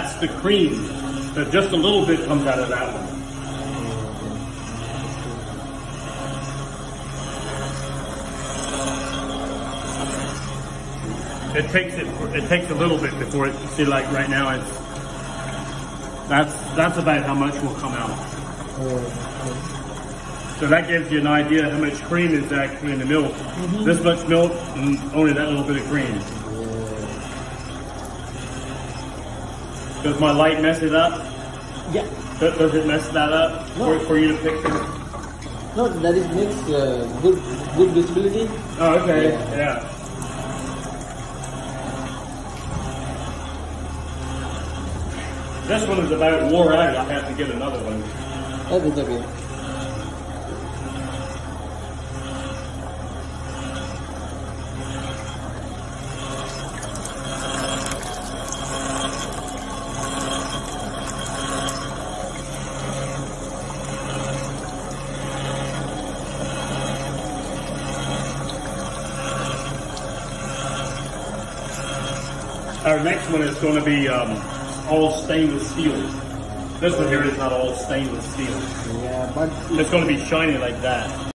That's the cream. So just a little bit comes out of that one. It takes it. It takes a little bit before it. See, like right now, it's that's that's about how much will come out. So that gives you an idea how much cream is actually in the milk. Mm-hmm. This much milk and only that little bit of cream. Does my light mess it up? Yeah. Does does it mess that up No. for, for you to picture? No, that is makes uh, good good visibility. Oh, okay. Yeah. Yeah. This one is about wore out. I have to get another one. That is okay. Our next one is going to be um, all stainless steel. This one here is not all stainless steel. Yeah, but It's going to be shiny like that.